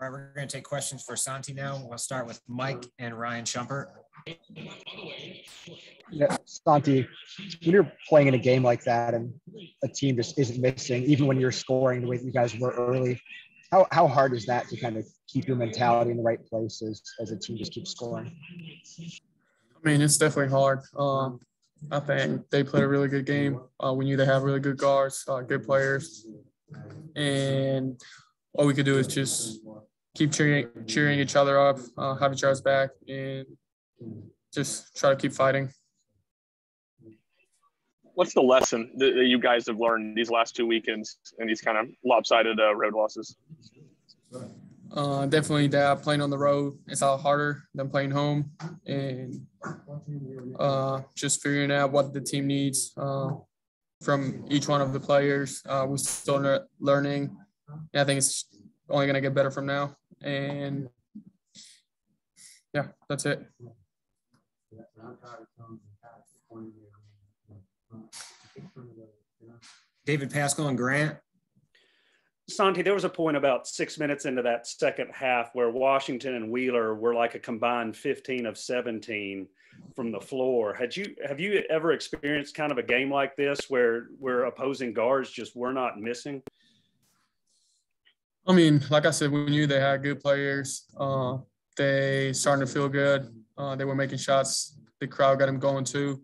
All right, we're going to take questions for Santi now. We'll start with Mike and Ryan Schumpert. Yeah, Santi, when you're playing in a game like that and a team just isn't missing, even when you're scoring the way that you guys were early, how, how hard is that to kind of keep your mentality in the right places as a team just keeps scoring? I mean, it's definitely hard. Um, I think they played a really good game. Uh, we knew they have really good guards, uh, good players, and all we could do is just keep cheering, cheering each other up, uh, have each other's back, and just try to keep fighting. What's the lesson that you guys have learned these last two weekends and these kind of lopsided uh, road losses? Uh, definitely that playing on the road is a lot harder than playing home, and uh, just figuring out what the team needs uh, from each one of the players. Uh, we're still learning. and I think it's only going to get better from now. And yeah, that's it. David Paschall and Grant. Santi, there was a point about six minutes into that second half where Washington and Wheeler were like a combined 15 of 17 from the floor. Had you have you ever experienced kind of a game like this where where opposing guards just were not missing? I mean, like I said, we knew they had good players. Uh, they starting to feel good. Uh, they were making shots. The crowd got them going too,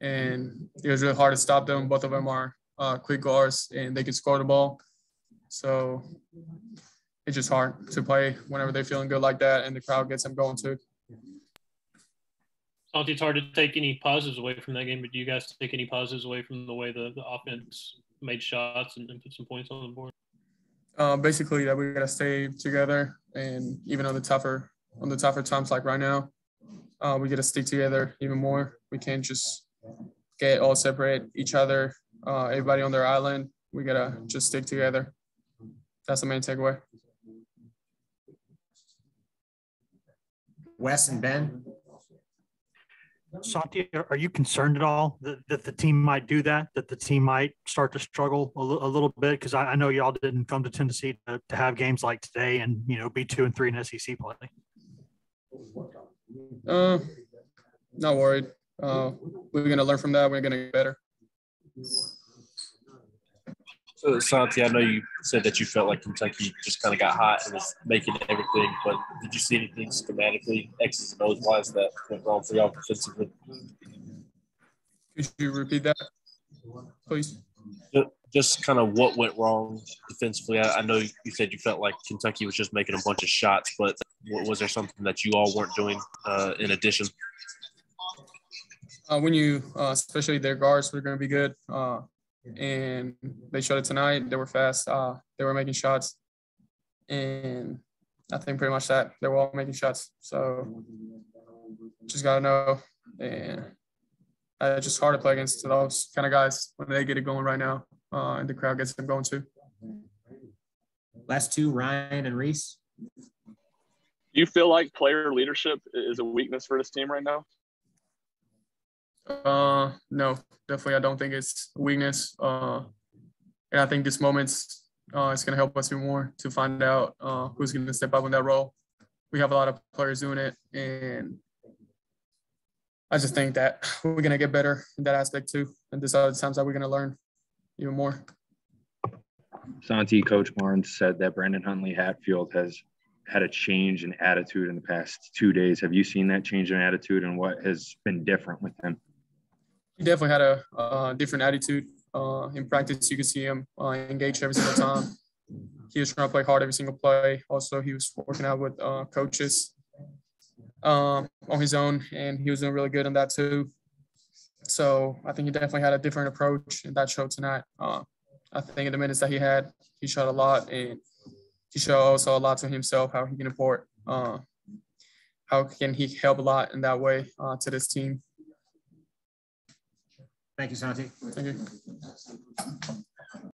and it was really hard to stop them. Both of them are uh, quick guards, and they can score the ball. So it's just hard to play whenever they're feeling good like that, and the crowd gets them going too. It's hard to take any positives away from that game, but do you guys take any positives away from the way the, the offense made shots and, and put some points on the board? Uh, basically that we gotta stay together, and even on the tougher on the tougher times like right now, uh, we gotta stick together even more. We can't just get all separate each other. Uh, everybody on their island. We gotta just stick together. That's the main takeaway. Wes and Ben. Santi, are you concerned at all that, that the team might do that, that the team might start to struggle a, l- a little bit? Because I, I, know y'all didn't come to Tennessee to, to, have games like today and, you know, be two and three in SEC play. Uh, not worried. Uh, we're going to learn from that. We're going to get better. So, Santi, I know you said that you felt like Kentucky just kind of got hot and was making everything, but did you see anything schematically, X's and O's wise, that went wrong for y'all defensively? Could you repeat that, please? Just kind of what went wrong defensively. I, I know you said you felt like Kentucky was just making a bunch of shots, but was there something that you all weren't doing uh, in addition? Uh, when you, uh, especially their guards, were going to be good. And they showed it tonight. They were fast. Uh, they were making shots, and I think pretty much that they were all making shots. So just gotta know, and uh, it's just hard to play against those kind of guys when they get it going right now, uh, and the crowd gets them going too. Last two, Ryan and Reese. Do you feel like player leadership is a weakness for this team right now? Uh, no, definitely. I don't think it's weakness. Uh, and I think this moment's uh, it's going to help us be more to find out uh, who's going to step up in that role. We have a lot of players doing it, and I just think that we're going to get better in that aspect too. And this other times that we're going to learn even more. Santi, Coach Barnes said that Brandon Huntley Hatfield has had a change in attitude in the past two days. Have you seen that change in attitude and what has been different with him? He definitely had a uh, different attitude. Uh, in practice, you could see him uh, engaged every single time. He was trying to play hard every single play. Also, he was working out with uh, coaches um, on his own, and he was doing really good in that too. So I think he definitely had a different approach, and that showed tonight. Uh, I think in the minutes that he had, he showed a lot, and he showed also a lot to himself how he can import, uh, how can he help a lot in that way to this team. Thank you, Santi. Thank you.